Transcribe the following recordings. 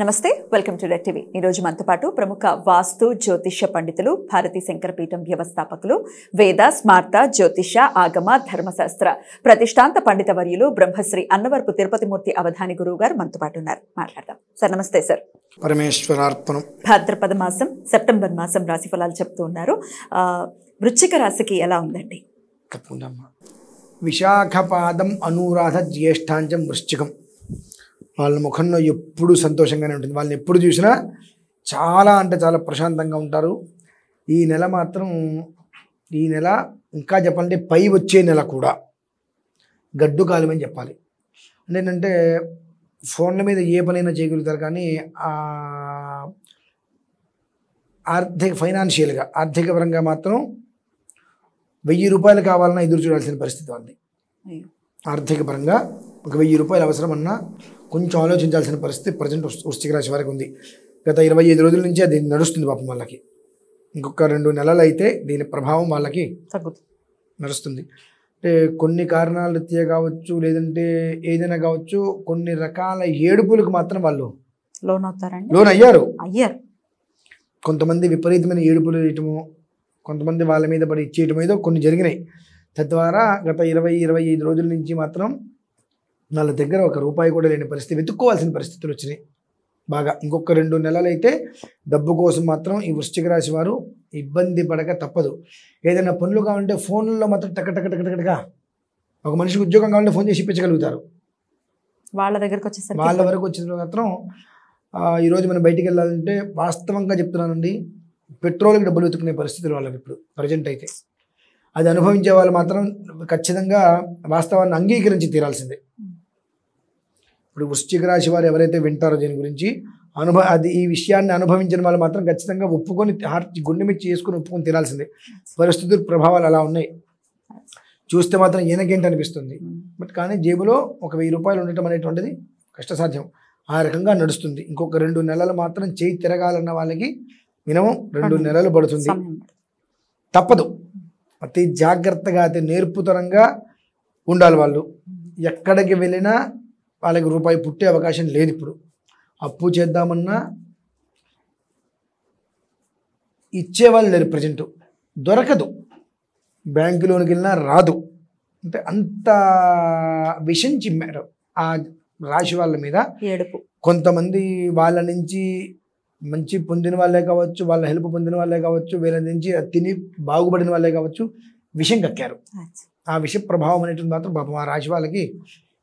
నమస్తే welcome to red TV. ఈ రోజు మనతో పాటు ప్రముఖ వాస్తు జ్యోతిష్య పండితులు భారతీ శంకరపీఠం వ్యవస్థాపకులు వేద స్మార్త జ్యోతిష ఆగమ ధర్మశాస్త్ర ప్రతిష్టాంత పండిత వర్యులు బ్రహ్మశ్రీ అన్నవరపు తిరుపతిమూర్తి అవధాని గురువు గారు మనతో పాటు ఉన్నారు. మాట్లాడదాం. సార్ నమస్తే సార్. పరమేశ్వరార్పణం. భాద్రపద మాసం సెప్టెంబర్ మాసం రాశి ఫలాలు చెప్తూ ఉన్నారు. ఆ, వృశ్చిక రాశికి ఎలా ఉందండి. విశాఖపాదం అనురాధ జ్యేష్ఠాంచం వృశ్చికం. వాళ్ళ ముఖంలో ఎప్పుడు సంతోషంగానే ఉంటుంది. వాళ్ళని ఎప్పుడు చూసినా చాలా అంటే చాలా ప్రశాంతంగా ఉంటారు. ఈ నెల మాత్రం ఈ నెల ఇంకా చెప్పాలంటే పై వచ్చే నెల కూడా గడ్డు కాలమని అని చెప్పాలి. అంటే ఏంటంటే ఫోన్ల మీద ఏ పనైనా చేయగలుగుతారు కానీ ఆర్థిక ఫైనాన్షియల్గా ఆర్థిక పరంగా మాత్రం వెయ్యి రూపాయలు కావాలన్నా ఎదురు చూడాల్సిన పరిస్థితి ఉంది ఆర్థిక పరంగా ఒక వెయ్యి రూపాయలు అవసరం అన్నా కొంచెం ఆలోచించాల్సిన పరిస్థితి ప్రజెంట్ వృశ్చిక రాశి వారికి ఉంది. గత ఇరవై ఐదు రోజుల నుంచి అది నడుస్తుంది పాపం వాళ్ళకి. ఇంకొక రెండు నెలలు అయితే దీని ప్రభావం వాళ్ళకి తగ్గుతుంది. నడుస్తుంది. అంటే కొన్ని కారణాల రీత్యా కావచ్చు లేదంటే ఏదైనా కావచ్చు కొన్ని రకాల ఏడుపులకు మాత్రం వాళ్ళు లోన్ అవుతారండి లోన్ అయ్యారు. అయ్యారు కొంతమంది విపరీతమైన ఏడుపులు వేయటము కొంతమంది వాళ్ళ మీద పడి ఇచ్చేయటం ఏదో కొన్ని జరిగినాయి. తద్వారా గత ఇరవై ఇరవై ఐదు రోజుల నుంచి మాత్రం వాళ్ళ దగ్గర ఒక రూపాయి కూడా లేని పరిస్థితి వెతుక్కోవాల్సిన పరిస్థితులు వచ్చినాయి. బాగా ఇంకొక రెండు నెలలు అయితే డబ్బు కోసం మాత్రం ఈ వృశ్చిక రాశి వారు ఇబ్బంది పడక తప్పదు. ఏదైనా పనులు కావాలంటే ఫోన్లలో మాత్రం టక టక టక టకటగా ఒక మనిషికి ఉద్యోగం కావాలంటే ఫోన్ చేసి ఇప్పించగలుగుతారు. వాళ్ళ దగ్గరకు వచ్చేసరికి వాళ్ళ వరకు వచ్చిన మాత్రం ఈరోజు మనం బయటికి వెళ్ళాలంటే వాస్తవంగా చెప్తున్నానండి పెట్రోల్కి డబ్బులు వెతుకునే పరిస్థితులు వాళ్ళకి ఇప్పుడు ప్రజెంట్ అయితే. అది అనుభవించే వాళ్ళు మాత్రం ఖచ్చితంగా వాస్తవాన్ని అంగీకరించి తీరాల్సిందే. ఇప్పుడు వృశ్చిక రాశి వారు ఎవరైతే వింటారో దీని గురించి అనుభవ అది ఈ విషయాన్ని అనుభవించిన వాళ్ళు మాత్రం ఖచ్చితంగా ఒప్పుకొని హార్ట్ గుండె మీద చేసుకుని ఒప్పుకొని తీరాల్సిందే. పరిస్థితుల ప్రభావాలు అలా ఉన్నాయి. చూస్తే మాత్రం ఈయనకేంటి అనిపిస్తుంది? బట్ కానీ జేబులో ఒక వెయ్యి రూపాయలు ఉండటం అనేటువంటిది కష్టసాధ్యం. ఆ రకంగా నడుస్తుంది. ఇంకొక రెండు నెలలు మాత్రం చేయి తిరగాలన్న వాళ్ళకి మినిమం రెండు. నెలలు పడుతుంది. తప్పదు. అతి జాగ్రత్తగా అతి నేర్పుతనంగా ఉండాలి వాళ్ళు. ఎక్కడికి వెళ్ళినా వాళ్ళకి రూపాయి పుట్టే అవకాశం లేదు ఇప్పుడు. అప్పు చేద్దామన్నా ఇచ్చేవాళ్ళు లేరు ప్రజెంట్. దొరకదు. బ్యాంకు లోనికి వెళ్ళినా రాదు. అంటే అంత విషం చిమ్మారు ఆ రాశి వాళ్ళ మీద కొంతమంది వాళ్ళ నుంచి మంచి పొందిన వాళ్ళే కావచ్చు వాళ్ళ హెల్ప్ పొందిన వాళ్ళే కావచ్చు వీళ్ళ నుంచి తిని బాగుపడిన వాళ్ళే కావచ్చు విషం కక్కారు. ఆ విష ప్రభావం అనేటువంటి మాత్రం పాపం ఆ రాశి వాళ్ళకి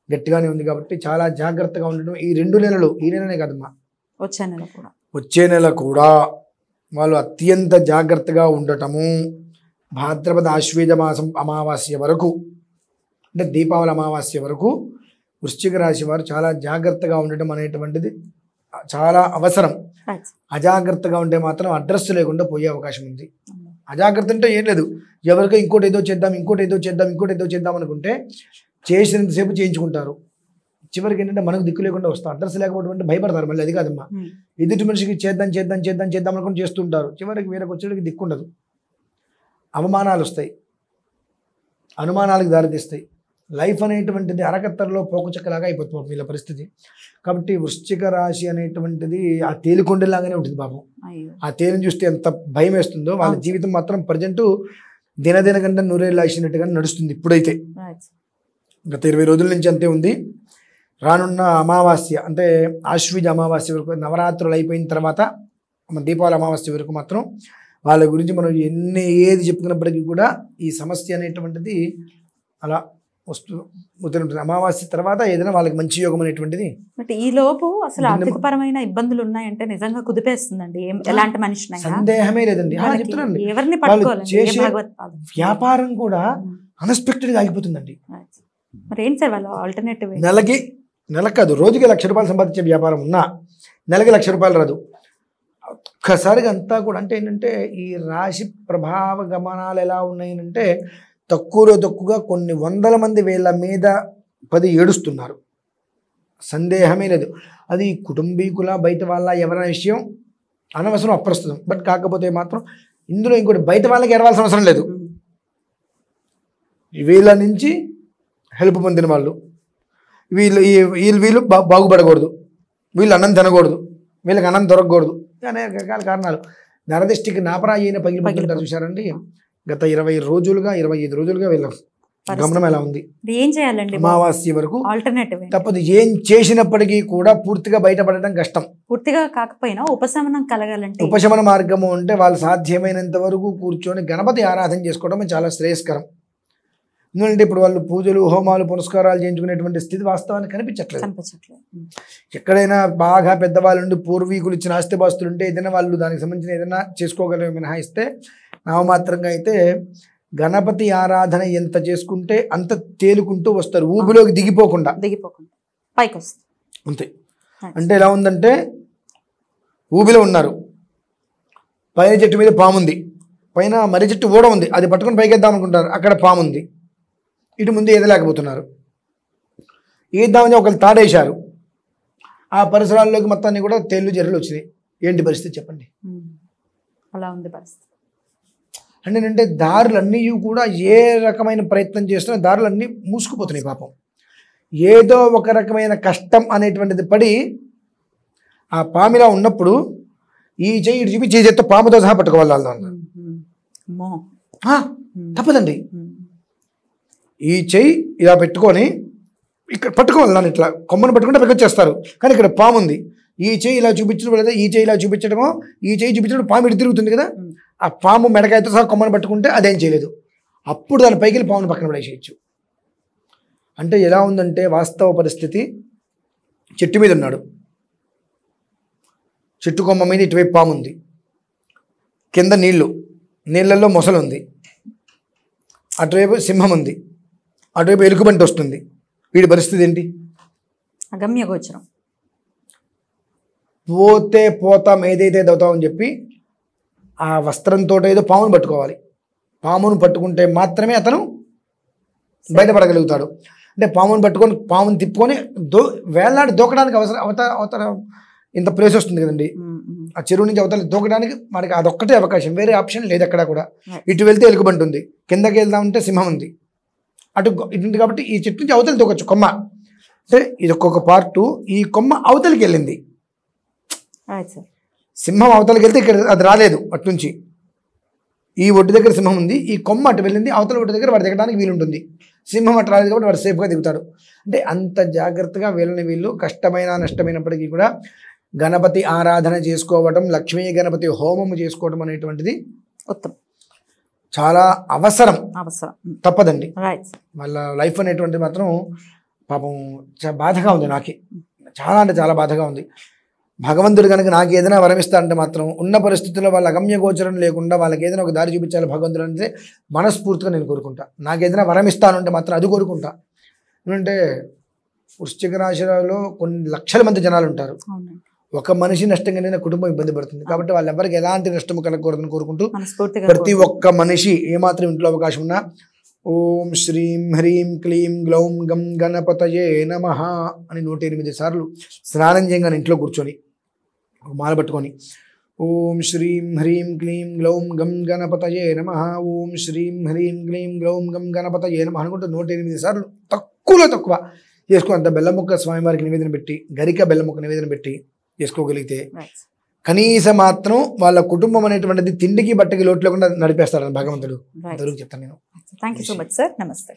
గట్టిగానే ఉంది కాబట్టి చాలా జాగ్రత్తగా ఉండడం ఈ రెండు నెలలు ఈ నెలనే కాదమ్మా. వచ్చే నెల కూడా. వచ్చే నెల కూడా వాళ్ళు అత్యంత జాగ్రత్తగా ఉండటము. భాద్రపద ఆశ్వేజ మాసం అమావాస్య వరకు అంటే దీపావళి అమావాస్య వరకు వృశ్చిక రాశి వారు చాలా జాగ్రత్తగా ఉండటం అనేటువంటిది చాలా అవసరం. అజాగ్రత్తగా ఉంటే మాత్రం అడ్రస్ లేకుండా పోయే అవకాశం ఉంది. అజాగ్రత్త అంటే ఏం లేదు. ఎవరికో ఇంకోటి ఏదో చేద్దాం ఇంకోటి ఏదో చేద్దాం ఇంకోటి ఏదో చేద్దాం అనుకుంటే చేసినంతసేపు చేయించుకుంటారు. చివరికి ఏంటంటే మనకు దిక్కు లేకుండా వస్తాం. అడ్రస్ లేకపోవడం అంటే భయపడతారు. మళ్ళీ అది కాదమ్మా. ఎదుటి మనిషికి చేద్దాం చేద్దాం చేద్దాం చేద్దాం అనుకుని చేస్తుంటారు. చివరికి వేరేకి వచ్చేటికి దిక్కు ఉండదు అవమానాలు వస్తాయి. అనుమానాలకు దారితీస్తాయి. లైఫ్ అనేటువంటిది అరకత్తరలో పోకుచక్కలాగా అయిపోతుంది వీళ్ళ పరిస్థితి. కాబట్టి వృశ్చిక రాశి అనేటువంటిది ఆ తేలికొండలాగానే ఉంటుంది పాపం. ఆ తేలిని చూస్తే ఎంత భయం వేస్తుందో వాళ్ళ. జీవితం మాత్రం ప్రజెంట్ దినదిన కంటే నూరేళ్ళు ఆసినట్టుగా నడుస్తుంది ఇప్పుడైతే. గత ఇరవై రోజుల నుంచి అంతే ఉంది. రానున్న అమావాస్య అంటే ఆశ్వీజ అమావాస్య వరకు నవరాత్రులు అయిపోయిన తర్వాత మన దీపావళి అమావాస్య వరకు మాత్రం వాళ్ళ గురించి మనం ఎన్ని ఏది చెప్పుకున్నప్పటికీ కూడా ఈ సమస్య అనేటువంటిది అలా వస్తూ ఉంటుంది అమావాస్య తర్వాత ఏదైనా వాళ్ళకి మంచి యోగం అనేటువంటిది బట్ ఈ లోపు అసలు నిన్న- ఆర్థిక పరమైన ఇబ్బందులు ఉన్నాయంటే నిజంగా కుదిపేస్తుందండి. ఎలాంటి మనిషినైనా. సందేహమే లేదండి. ఎవరిని చేసే వ్యాపారం కూడా అన్ఎక్స్పెక్టెడ్గా ఆగిపోతుందండి. Right. మరి ఏంటి సార్ వాళ్ళ ఆల్టర్నేటివ్ నెలకి నెలకు కాదు రోజుకి లక్ష రూపాయలు సంపాదించే వ్యాపారం ఉన్నా నెలకి లక్ష రూపాయలు రాదు. ఒక్కసారిగా అంతా కూడా అంటే ఏంటంటే ఈ రాశి ప్రభావ గమనాలు ఎలా ఉన్నాయంటే తక్కువలో తక్కువగా కొన్ని వందల మంది వీళ్ళ మీద పది ఏడుస్తున్నారు. సందేహమే లేదు. అది కుటుంబీకుల బయట వాళ్ళ ఎవరైనా విషయం అనవసరం అప్రస్తుతం. బట్ కాకపోతే మాత్రం ఇందులో ఇంకోటి బయట వాళ్ళకి ఎరవాల్సిన అవసరం లేదు. వీళ్ళ నుంచి హెల్ప్ పొందిన వాళ్ళు. వీళ్ళు వీళ్ళు వీళ్ళు బా బాగుపడకూడదు. వీళ్ళు అన్నం తినకూడదు. వీళ్ళకి అన్నం దొరకకూడదు. అనేక రకాల కారణాలు. నరదిష్టికి నాపరాయి అయిన పగిలిపోతుంటారు పగిలిపోతుంది. చూశారండి? గత ఇరవై రోజులుగా ఇరవై ఐదు రోజులుగా వీళ్ళ గమనం ఎలా ఉంది? ఏం చేయాలండి అమావాస్య వరకు ఆల్టర్నేటివ్ తప్పదు. ఏం చేసినప్పటికీ కూడా పూర్తిగా బయటపడటం కష్టం. పూర్తిగా కాకపోయినా ఉపశమనం కలగాలంటే ఉపశమన మార్గము అంటే వాళ్ళు సాధ్యమైనంత వరకు కూర్చొని గణపతి ఆరాధన చేసుకోవడం చాలా శ్రేయస్కరం. ఎందుకంటే ఇప్పుడు వాళ్ళు పూజలు హోమాలు పునస్కారాలు చేయించుకునేటువంటి స్థితి వాస్తవానికి కనిపించట్లేదు. ఎక్కడైనా బాగా పెద్దవాళ్ళు పూర్వీకులు ఇచ్చిన ఆస్తిపాస్తులు ఉంటే ఏదైనా వాళ్ళు దానికి సంబంధించిన ఏదైనా చేసుకోగలరు మినహాయిస్తే నామమాత్రంగా అయితే గణపతి ఆరాధన ఎంత చేసుకుంటే అంత తేలుకుంటూ వస్తారు. ఊబిలోకి దిగిపోకుండా. దిగిపోకుండా. పైకి వస్తుంది అంతే అంటే ఎలా ఉందంటే ఊబిలో ఉన్నారు. పైన చెట్టు మీద పాము ఉంది పైన మర్రి చెట్టు ఊడ ఉంది. అది పట్టుకొని పైకెద్దాం అనుకుంటారు. అక్కడ పాము ఉంది ఇటు ముందు ఈదలేకపోతున్నారు ఈద్దామని ఒకళ్ళు తాడేశారు. ఆ పరిసరాల్లోకి మొత్తాన్ని కూడా తేళ్ళు జర్రలు వచ్చినాయి. ఏంటి పరిస్థితి చెప్పండి. అలా ఉంది పరిస్థితి. అంటే ఏంటంటే దారులన్నీ కూడా ఏ రకమైన ప్రయత్నం చేస్తున్నా దారులన్నీ మూసుకుపోతున్నాయి పాపం. ఏదో ఒక రకమైన కష్టం అనేటువంటిది పడి ఆ పామిలా ఉన్నప్పుడు ఈ చెయ్యి ఇటు చూపి చేత్తో పాముతో సహా పట్టుకోవాలి. తప్పదండి. ఈ చెయ్యి ఇలా పెట్టుకొని ఇక్కడ పట్టుకోవాలి దాన్ని ఇట్లా కొమ్మను పట్టుకుంటే పైకి వచ్చేస్తారు. కానీ ఇక్కడ పాము ఉంది ఈ చెయ్యి ఇలా చూపించడం లేదా ఈ చెయ్యి ఇలా చూపించడమో ఈ చెయ్యి చూపించడం పాము ఇటు తిరుగుతుంది కదా. ఆ పాము మెడకాయతో సహా కొమ్మను పట్టుకుంటే అదేం చేయలేదు. అప్పుడు దాని పైకి వెళ్ళి పామును పక్కన పడేసేయచ్చు. అంటే ఎలా ఉందంటే వాస్తవ పరిస్థితి చెట్టు మీద ఉన్నాడు. చెట్టు కొమ్మ మీద ఇటువైపు పాము ఉంది. కింద నీళ్ళు నీళ్ళల్లో మొసలు ఉంది. అటువైపు సింహం ఉంది. అటువైపు ఎలుగుబంటి వస్తుంది. వీడి పరిస్థితి ఏంటి? అగమ్య గోచరం. పోతే పోతాం ఏదైతే దవుతామని చెప్పి ఆ వస్త్రంతో ఏదో పామును పట్టుకోవాలి. పామును పట్టుకుంటే మాత్రమే అతను బయటపడగలుగుతాడు. అంటే పామును పట్టుకొని పామును తిప్పుకొని దో వేలాడి దూకడానికి అవసరం అవత అవతల ఇంత ప్లేస్ వస్తుంది కదండి. ఆ చెరువు నుంచి అవతల దూకడానికి మనకి అదొక్కటే అవకాశం. వేరే ఆప్షన్ లేదు అక్కడ కూడా. ఇటు వెళ్తే ఎలుగుబంటి ఉంది. కిందకి వెళ్దామంటే సింహం ఉంది. అటు ఇటు కాబట్టి ఈ చెట్టు నుంచి అవతల దూకొచ్చు కొమ్మ. అంటే ఇది ఒక్కొక్క పార్టు ఈ కొమ్మ అవతలికి వెళ్ళింది. సార్ సింహం అవతలకి వెళ్తే ఇక్కడ అది రాలేదు అటు నుంచి. ఈ ఒడ్డు దగ్గర సింహం ఉంది ఈ కొమ్మ అటు వెళ్ళింది అవతల ఒడ్డు దగ్గర వాడు దిగడానికి వీలుంటుంది. సింహం అటు రాలేదు కాబట్టి వాడు సేఫ్గా దిగుతాడు. అంటే అంత జాగ్రత్తగా వీళ్ళని వీళ్ళు కష్టమైన నష్టమైనప్పటికీ కూడా గణపతి ఆరాధన చేసుకోవడం లక్ష్మీ గణపతి హోమము చేసుకోవడం అనేటువంటిది ఉత్తమం. చాలా అవసరం. అవసరం. తప్పదండి. వాళ్ళ లైఫ్ అనేటువంటిది మాత్రం పాపం బాధగా ఉంది నాకే. చాలా అంటే చాలా బాధగా ఉంది. భగవంతుడు కనుక నాకు ఏదైనా వరమిస్తా అంటే మాత్రం ఉన్న పరిస్థితుల్లో వాళ్ళ అగమ్య గోచరం లేకుండా వాళ్ళకి ఏదైనా ఒక దారి చూపించాలి భగవంతుడు అంటే మనస్ఫూర్తిగా నేను కోరుకుంటా. నాకు ఏదైనా వరమిస్తాను అంటే మాత్రం అది కోరుకుంటా. ఎందుకంటే వృశ్చిక రాశిలో కొన్ని లక్షల మంది జనాలు ఉంటారు. ఒక మనిషి నష్టం కలిగిన కుటుంబం ఇబ్బంది పడుతుంది. కాబట్టి వాళ్ళెవరికి ఎలాంటి నష్టం కలగకూడదని కోరుకుంటూ ప్రతి ఒక్క మనిషి ఏమాత్రం ఇంట్లో అవకాశం ఉన్నా ఓం శ్రీం హ్రీం క్లీం గ్లౌం గం గణపతయే నమ అని నూట ఎనిమిది సార్లు స్నానం చేయగానే ఇంట్లో కూర్చొని మాల పట్టుకొని ఓం శ్రీం హ్రీం క్లీం గ్లౌం గం గణపతయే నమ. ఓం శ్రీం హ్రీం క్లీం గ్లౌం గం గణపతయే నమ అనుకుంటూ నూట ఎనిమిది సార్లు తక్కువలో తక్కువ చేసుకుని అంత బెల్లం ముక్క స్వామివారికి నివేదన పెట్టి గరిక బెల్లం ముక్క నివేదన పెట్టి చేసుకోగలిగితే కనీసం మాత్రం వాళ్ళ కుటుంబం అనేటువంటిది తిండికి బట్టకి లోటు లేకుండా నడిపేస్తాడని భగవంతుడు చెప్తాను నేను. Thank you so much sir నమస్తే